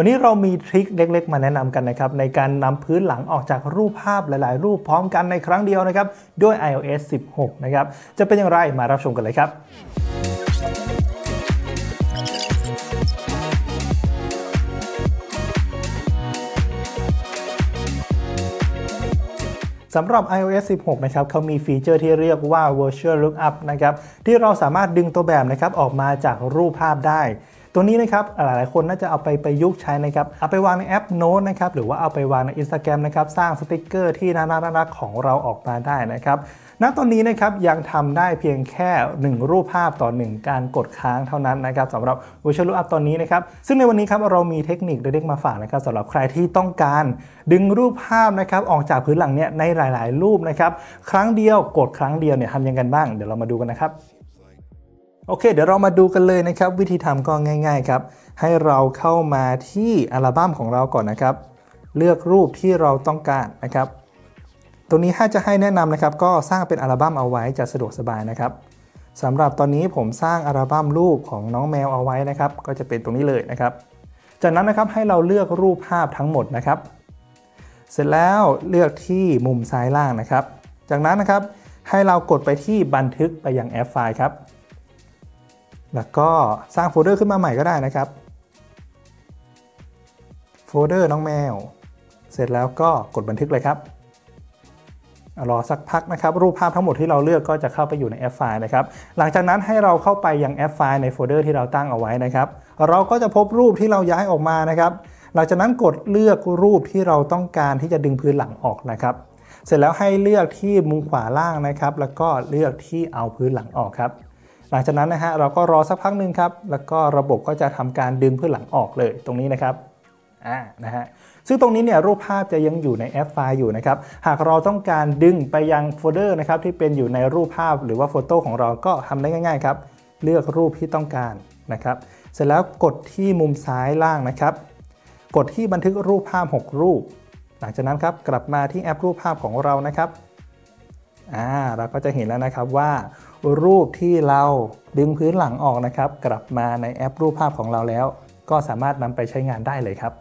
วันนี้เรามีทริคเล็กๆ มาแนะนำกันนะครับในการนำพื้นหลังออกจากรูปภาพหลาย ๆ รูปพร้อมกันในครั้งเดียวนะครับด้วย iOS 16 นะครับจะเป็นอย่างไรมารับชมกันเลยครับสำหรับ iOS 16 นะครับเขามีฟีเจอร์ที่เรียกว่า Virtual Lookup นะครับที่เราสามารถดึงตัวแบบนะครับออกมาจากรูปภาพได้ ตัวนี้นะครับหลายๆคนน่าจะเอาไปประยุกต์ใช้นะครับเอาไปวางในแอปโน้ตนะครับหรือว่าเอาไปวางใน Instagram นะครับสร้างสติกเกอร์ที่น่ารักของเราออกมาได้นะครับณตอนนี้นะครับยังทำได้เพียงแค่ 1 รูปภาพต่อ 1 การกดค้างเท่านั้นนะครับสำหรับ Virtual Lookup ตอนนี้นะครับซึ่งในวันนี้ครับเรามีเทคนิคเด็กๆมาฝากนะครับสำหรับใครที่ต้องการ ดึงรูปภาพนะครับออกจากพื้นหลังเนี่ยในหลาย ๆ รูปนะครับครั้งเดียวกดครั้งเดียวเนี่ยทำยังไงบ้าง เดี๋ยวเรามาดูกันนะครับ โอเค เดี๋ยวเรามาดูกันเลยนะครับ วิธีทำก็ง่ายๆครับ ให้เราเข้ามาที่อัลบั้มของเราก่อนนะครับ เลือกรูปที่เราต้องการนะครับตัวนี้ถ้าจะให้แนะนำนะครับ ก็สร้างเป็นอัลบั้มเอาไว้จะสะดวกสบายนะครับสำหรับตอนนี้ผมสร้างอัลบั้มรูปของน้องแมวเอาไว้นะครับ ก็จะเป็นตรงนี้เลยนะครับ จากนั้นนะครับให้เราเลือกรูปภาพทั้งหมดนะครับ เสร็จแล้วเลือกที่มุมซ้ายล่างนะครับ จากนั้นนะครับให้เรากดไปที่บันทึกไปยังแอป Files ครับ แล้วก็สร้างโฟลเดอร์ขึ้นมาใหม่ก็ได้นะครับ โฟลเดอร์น้องแมว เสร็จแล้วก็กดบันทึกเลยครับรอสักพักนะครับ รูปภาพทั้งหมดที่เราเลือกก็จะเข้าไปอยู่ในแอป Files นะครับ หลังจากนั้นให้เราเข้าไปยังแอป Files ในโฟลเดอร์ที่เราตั้งเอาไว้นะครับ เราก็จะพบรูปที่เราย้ายออกมานะครับ หลังจากนั้นกดเลือกรูปที่เราต้องการที่จะดึงพื้นหลังออกนะครับ เสร็จแล้วให้เลือกที่มุมขวาล่างนะครับ แล้วก็เลือกที่เอาพื้นหลังออกครับ หลังจากนั้นนะฮะเราก็รอสักพักหนึ่งครับ แล้วก็ระบบก็จะทำการดึงเพื่อหลังออกเลยตรงนี้นะครับอ่านะฮะซึ่งตรงนี้เนี่ยรูปภาพจะยังอยู่ในแอปไฟล์อยู่นะครับ หากเราต้องการดึงไปยังโฟลเดอร์นะครับที่เป็นอยู่ในรูปภาพหรือว่าโฟโต้ของเราก็ทำได้ง่าย ๆ ครับ เลือกรูปที่ต้องการนะครับ เสร็จแล้วกดที่มุมซ้ายล่างนะครับ กดที่บันทึกรูปภาพ 6 รูป หลังจากนั้นครับกลับมาที่แอปรูปภาพของเรานะครับ อ่าเราก็จะเห็นแล้วนะครับว่ารูปที่เราดึงพื้นหลังออกนะครับ กลับมาในแอปรูปภาพของเราแล้ว ก็สามารถนำไปใช้งานได้เลยครับ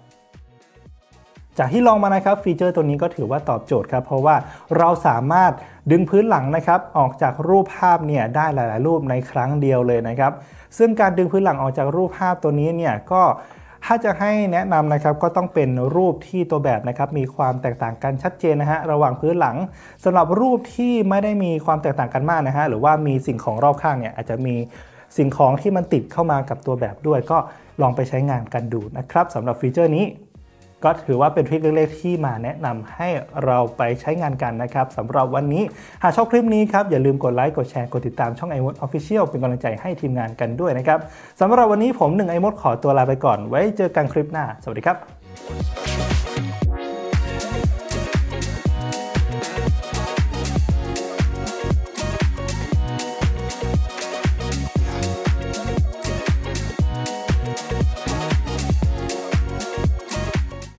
จากที่ลองมานะครับฟีเจอร์ตัวนี้ก็ถือว่าตอบโจทย์ครับ เพราะว่าเราสามารถดึงพื้นหลังนะครับออกจากรูปภาพเนี่ยได้หลาย ๆ รูปในครั้งเดียวเลยนะครับ ซึ่งการดึงพื้นหลังออกจากรูปภาพตัวนี้เนี่ยก็ ถ้าจะให้แนะนำนะครับก็ต้องเป็นรูปที่ตัวแบบนะครับมีความแตกต่างกันชัดเจนนะฮะระหว่างพื้นหลังสำหรับรูปที่ไม่ได้มีความแตกต่างกันมากนะฮะหรือว่ามีสิ่งของรอบข้างเนี่ยอาจจะมีสิ่งของที่มันติดเข้ามากับตัวแบบด้วย ก็ลองไปใช้งานกันดูนะครับสำหรับฟีเจอร์นี้ ก็ถือว่าเป็นทริคเล็กๆที่มาแนะนำให้เราไปใช้งานกันนะครับสำหรับวันนี้ หากชอบคลิปนี้ครับ อย่าลืมกดไลค์กดแชร์กดติดตามช่องไอมดออฟฟิเชียลเป็นกำลังใจให้ทีมงานกันด้วยนะครับสำหรับวันนี้ผมหนึ่งไอมดขอตัวลาไปก่อน ไว้เจอกันคลิปหน้า สวัสดีครับ